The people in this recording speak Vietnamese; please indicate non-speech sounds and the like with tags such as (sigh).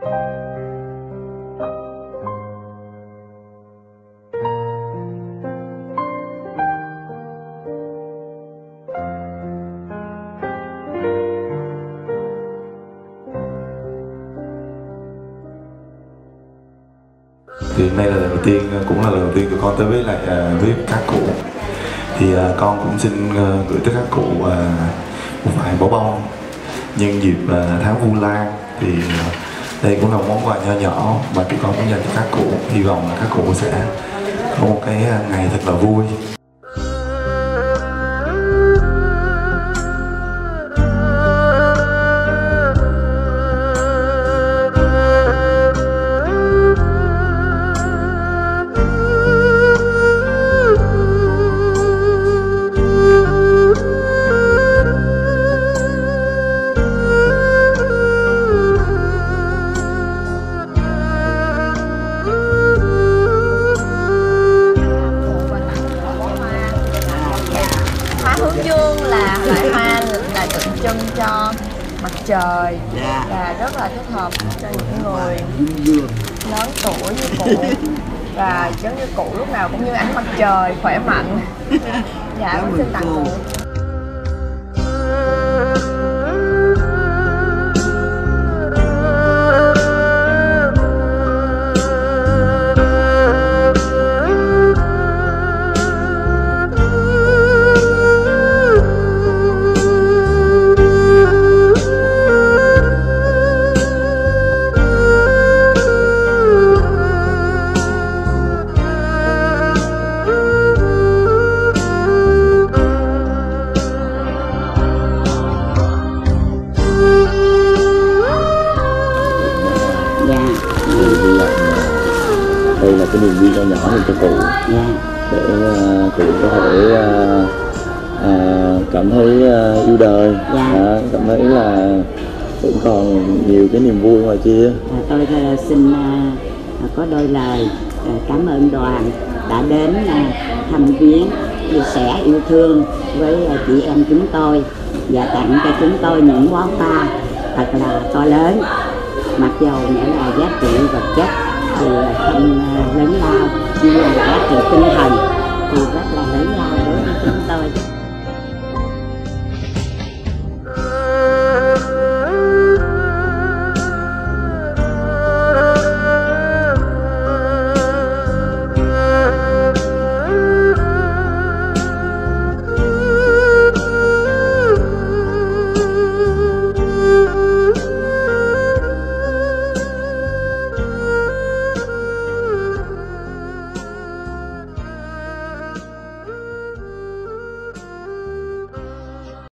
thì hôm nay là lần đầu tiên cũng là lần đầu tiên tụi con tới với lại uh, với các cụ. Thì uh, con cũng xin uh, gửi tới các cụ uh, một vài bó bông. Nhân dịp uh, tháng vu lan thì uh, đây cũng là món quà nho nhỏ mà tụi con muốn dành cho các cụ. Hy vọng là các cụ sẽ có một cái à, ngày thật là vui. Trưng cho mặt trời. Và rất là thích hợp cho những người lớn tuổi như cụ. (laughs) Và giống như cụ lúc nào cũng như ánh mặt trời khỏe mạnh. (laughs) Dạ con xin tặng cụ cái niềm vui nho nhỏ dành cho cụ để ờ, cụ có thể ờ, ờ, cảm thấy ờ, yêu đời. Đó, cảm thấy là vẫn còn nhiều cái niềm vui ngoài kia. À, tôi ờ, xin à, có đôi lời à, cảm ơn đoàn đã đến à, thăm viếng chia sẻ yêu thương với à, chị em chúng tôi và tặng cho chúng tôi những món quà thật là to lớn. Mặc dầu nghĩa là giá trị vật chất thì à, không à, lớn lao nhưng mà rất là tinh thần thì rất là